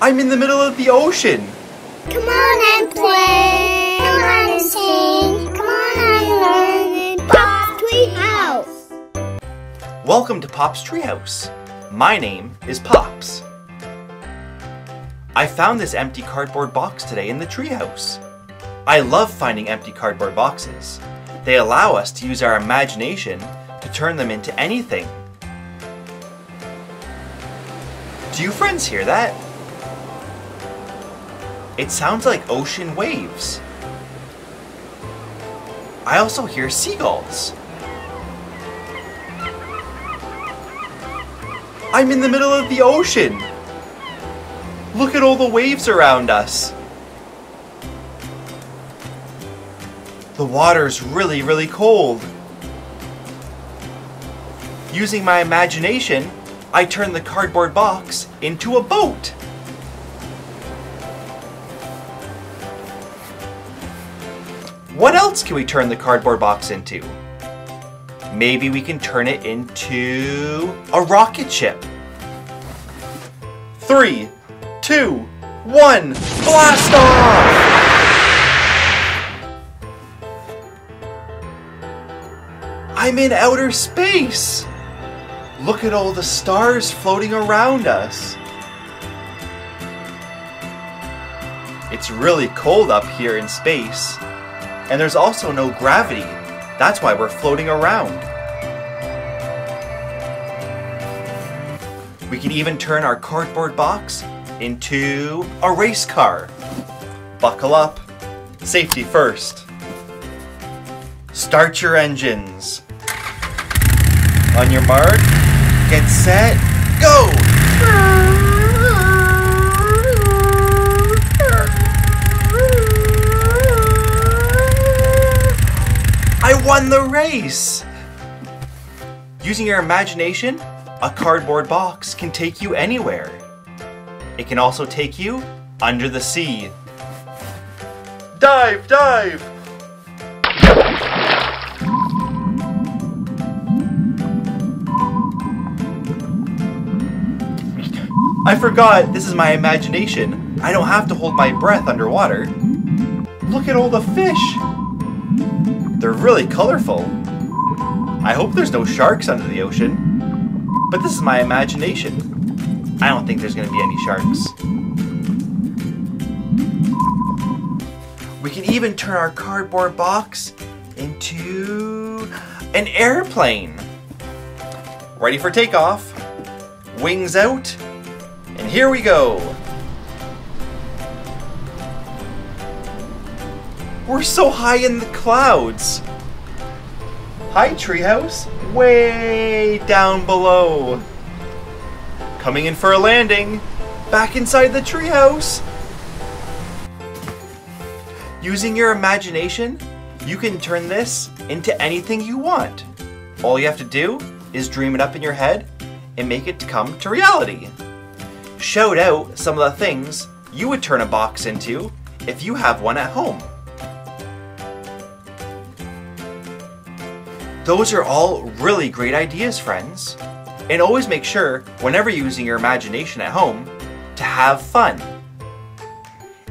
I'm in the middle of the ocean. Come on and play. Come on and sing. Come on and learn. Pop Treehouse. Welcome to Popz Treehouse. My name is Popz. I found this empty cardboard box today in the treehouse. I love finding empty cardboard boxes. They allow us to use our imagination to turn them into anything. Do you friends hear that? It sounds like ocean waves. I also hear seagulls. I'm in the middle of the ocean. Look at all the waves around us. The water's really, really cold. Using my imagination, I turn the cardboard box into a boat. What else can we turn the cardboard box into? Maybe we can turn it into a rocket ship. Three, two, one, blast off! I'm in outer space! Look at all the stars floating around us. It's really cold up here in space, and there's also no gravity. That's why we're floating around. We can even turn our cardboard box into a race car. Buckle up. Safety first. Start your engines. On your mark, get set, go! Won the race! Using your imagination, a cardboard box can take you anywhere. It can also take you under the sea. Dive, dive! I forgot, this is my imagination. I don't have to hold my breath underwater. Look at all the fish! They're really colorful. I hope there's no sharks under the ocean. But this is my imagination. I don't think there's gonna be any sharks. We can even turn our cardboard box into an airplane. Ready for takeoff. Wings out. And here we go. We're so high in the clouds. Hi, treehouse. Way down below. Coming in for a landing. Back inside the treehouse. Using your imagination, you can turn this into anything you want. All you have to do is dream it up in your head and make it come to reality. Shout out some of the things you would turn a box into if you have one at home. Those are all really great ideas, friends. And always make sure, whenever using your imagination at home, to have fun.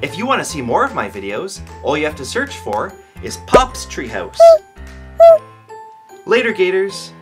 If you want to see more of my videos, all you have to search for is Popz Treehouse. Later, Gators!